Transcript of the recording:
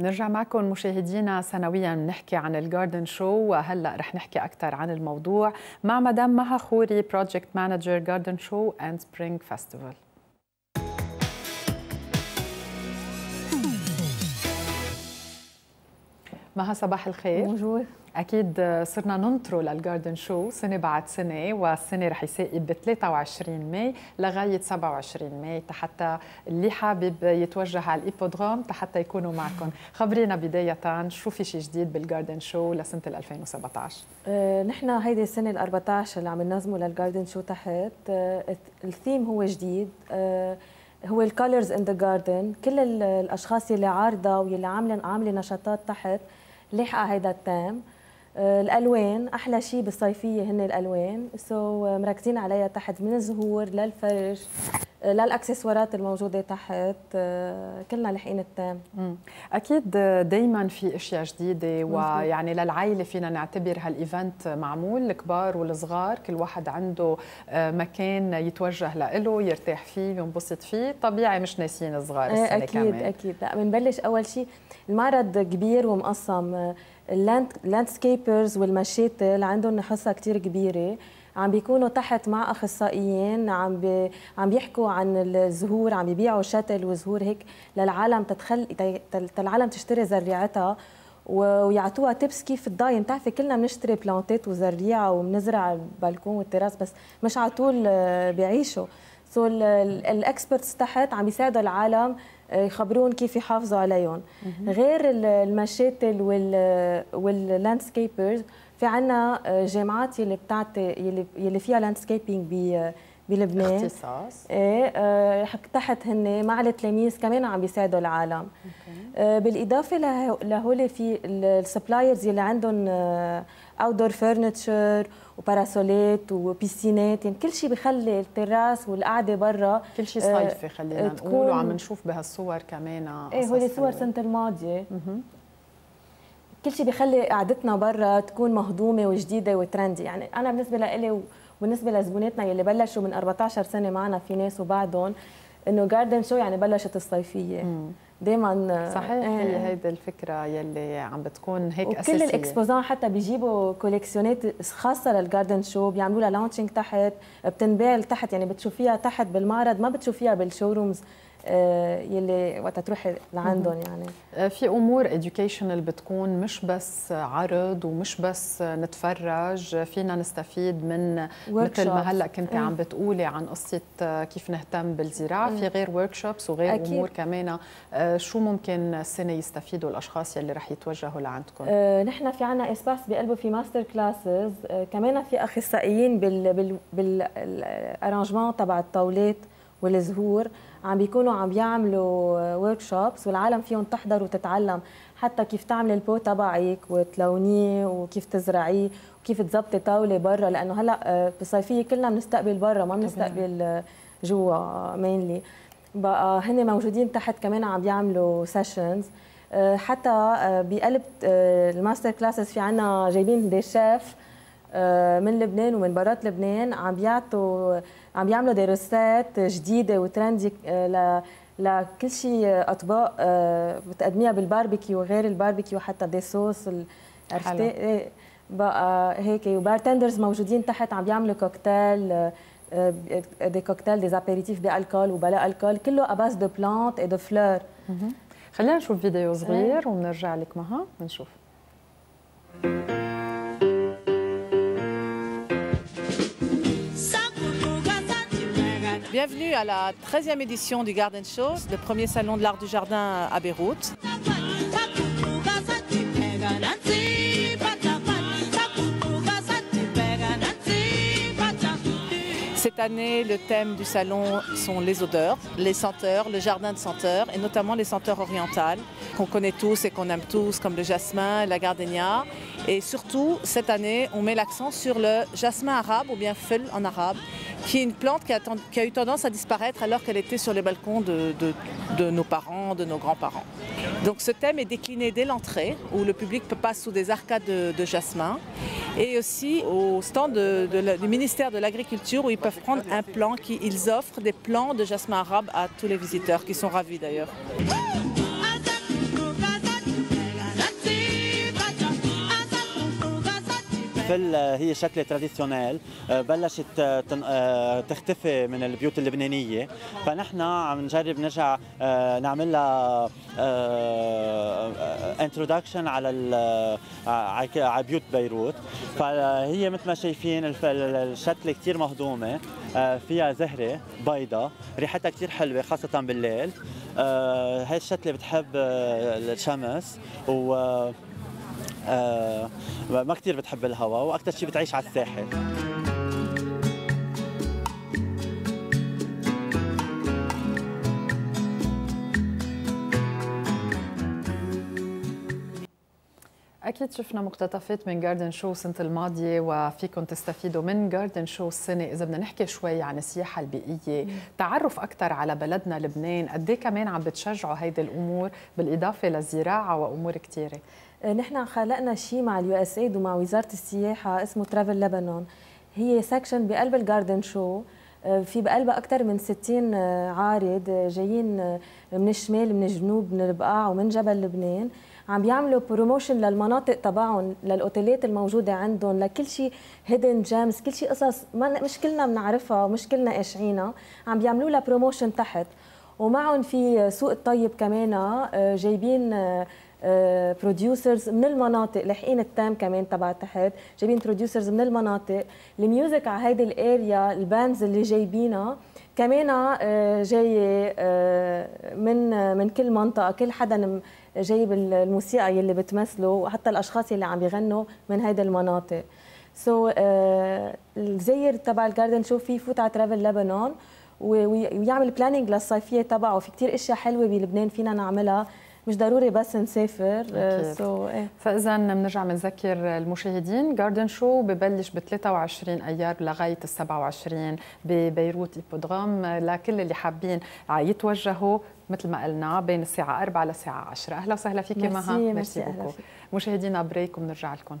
نرجع معكم مشاهدينا سنويا نحكي عن ال Garden Show وهلأ رح نحكي أكثر عن الموضوع مع مدام مها خوري Project Manager Garden Show and Spring Festival مها صباح الخير. Bonjour أكيد صرنا ننطره لل Garden Show سنة بعد سنة والسنة رح يساقب 23 May لغاية 27 May حتى اللي حابب يتوجه على ال hippodrome حتى يكونوا معكم خبرينا بداية شو في شيء جديد بال Garden Show لسنة 2017 آه، نحن هيدي السنة ال 14 اللي عم ننظمه لل Garden Show تحت آه، الثيم هو جديد آه، هو ال colors in the garden كل الأشخاص يلي عارضة واللي عامله عاملة نشاطات تحت لاحقة هيدا ال thème. الألوان أحلى شيء بالصيفية هن الألوان. so so, مركزين عليها تحت من الزهور للفرش آه، للأكسسوارات الموجودة تحت آه، كلنا لاحقين ال thème. أكيد دائما في أشياء جديدة ويعني للعائلة فينا نعتبر هال event معمول. الكبار والصغار كل واحد عنده مكان يتوجه له يرتاح فيه ينبسط فيه. طبيعي مش ناسيين الصغار السنة أكيد كمان. أكيد. أكيد لا بنبلش أول شيء المعرض كبير ومقسم. ال landscapers والمشاتل عندهم حصه كثير كبيرة. عم بيكونوا تحت مع أخصائيين عم بي عم بيحكوا عن الزهور عم بيبيعوا شتل وزهور هيك للعالم تدخل العالم تشتري زريعتها ويعطوها tips كيف تضاين. بتعرفي كلنا بنشتري بلانتات وزريعه وبنزرع البلكون والتراس بس مش على طول بيعيشوا so ال experts تحت عم بيساعدوا العالم يخبروهن كيف يحافظوا عليهم. غير المشاتل وال landscapers في عنا آه، جامعات يلي بتعطي يلي يلي فيها landscaping بلبنان. اختصاص إيه آه، تحت هن مع التلاميذ كمان عم بيساعدوا العالم. آه بالإضافة لهول في ال suppliers يلي عندهم دور furniture وباراسوليت وبيسينات يعني كل شيء بخلي التراس والقعدة برا كل شيء صيفي آه، خلينا نقول وعم نشوف بهالصور كمان إيه هول صور سنه الماضيه كل شيء بخلي قعدتنا برا تكون مهضومة وجديدة و trendy. يعني أنا بالنسبة لإلي وبالنسبة لزبوناتنا يلي بلشوا من 14 سنة معنا في ناس وبعدهم إنه Garden Show يعني بلشت الصيفية. دائما صحيح آه هي هيدي الفكرة يلي عم بتكون هيك وكل أساسية. كل ال exposants حتى بيجيبوا كوليكسيونات خاصة لل Garden Show بيعملوا لها launching تحت بتنباع تحت يعني بتشوفيها تحت بالمعرض ما بتشوفيها بال showrooms يلي وقت تروحي لعندهم يعني. آه، في أمور educational بتكون مش بس عرض ومش بس نتفرج فينا نستفيد من مثل ما هلأ كنت عم بتقولي عن قصة كيف نهتم بالزراعة. في غير workshops وغير أكيد. أمور كمان. آه، شو ممكن السنة يستفيدوا الأشخاص يلي رح يتوجهوا لعندكم؟ أه نحن في عنا espace بقلبه في master classes أه كمان في أخصائيين بال بال بال arrangement تبع الطاولات والزهور عم بيكونوا عم بيعملوا workshops والعالم فيهم تحضر وتتعلم حتى كيف تعملي ال pot تبعك وتلونيه وكيف تزرعيه وكيف تظبطي طاولة برا لأنه هلأ آه، بالصيفيه كلنا بنستقبل برا ما بنستقبل آه، جوا mainly بقى هن موجودين تحت كمان عم بيعملوا sessions آه، حتى بقلب ال master classes في عنا جايبين des chefs من لبنان ومن برات لبنان عم بيعطوا عم بيعملوا دراسات جديدة و trendy آه، لكل شيء أطباق آه، بتقدميها بالباربيكيو وغير الباربيكيو حتى des sauces عرفتي؟ إيه، بقى هيك. و bartenders موجودين تحت عم بيعملوا كوكتيل آه، des cocktails des apéritifs ب alcool وبلا alcool كله à base de plantes et de fleurs خلينا نشوف فيديو صغير وبنرجع لك معها بنشوف Bienvenue à la 13e édition du Garden Show, le premier salon de l'art du jardin à Beyrouth. Cette année, le thème du salon sont les odeurs, les senteurs, le jardin de senteurs, et notamment les senteurs orientales, qu'on connaît tous et qu'on aime tous, comme le jasmin, la gardenia. Et surtout, cette année, on met l'accent sur le jasmin arabe, ou bien feu en arabe, qui est une plante qui a, eu tendance à disparaître alors qu'elle était sur les balcons de, nos parents, de nos grands-parents. Donc ce thème est décliné dès l'entrée, où le public passe sous des arcades de, jasmin, et aussi au stand du ministère de l'Agriculture, où ils peuvent prendre un plan, qui, ils offrent des plants de jasmin arabe à tous les visiteurs, qui sont ravis d'ailleurs. مثل هي شتلة traditionnelle بلشت تختفي من البيوت اللبنانية. فنحن عم نجرب نرجع نعمل لها introduction على على بيوت بيروت. فهي مثل ما شايفين الشتلة كثير مهضومة فيها زهرة بيضة ريحتها كثير حلوة خاصة بالليل. هاي الشتله بتحب الشمس و ما كثير بتحب الهواء وأكثر شيء بتعيش على الساحل. أكيد شفنا مقتطفات من جاردن شو السنة الماضية وفيكم تستفيدوا من جاردن شو السنة. إذا بدنا نحكي شوي عن السياحة البيئية تعرف أكثر على بلدنا لبنان؟ قد إيه كمان عم بتشجعوا هيدي الأمور بالإضافة للزراعة وأمور كثيرة آه، نحن خلقنا شيء مع ال USAID ومع وزارة السياحة اسمه Travel لبنان هي section بقلب ال Garden Show آه، في بقلبها أكثر من 60 آه، عارض جايين من الشمال من الجنوب من البقاع ومن جبل لبنان. عم بيعملوا promotion للمناطق تبعهم للأوتيلات الموجودة عندهم لكل شيء hidden gems كل شيء قصص مش كلنا بنعرفها ومش كلنا قاشعينها. عم بيعملوا لها promotion تحت. ومعهم في سوق الطيب كمان آه، جايبين producers آه، من المناطق لاحقين التيم كمان تبع تحت جايبين producers من المناطق. ال music على هيدي ال area ال bands اللي جايبينها كمان آه، جاية من من كل منطقة كل حدا جايب الموسيقى يلي بتمثله وحتى الأشخاص يلي عم يغنوا من هيدي المناطق. so ال visitor تبع ال Garden Show في يفوت على Travel لبنان ويعمل planning للصيفية تبعه. في كثير أشياء حلوة بلبنان فينا نعملها. مش ضروري بس نسافر so so, إيه. فاذا بنرجع بنذكر المشاهدين. Garden Show ببلش ب 23 أيار لغاية ال 27 ببيروت إيبودروم لكل اللي حابين يتوجهوا مثل ما قلنا بين الساعة 4 للساعة 10 أهلا وسهلا فيكي مها. merci, merci مشاهدينا بريك وبنرجع لكم.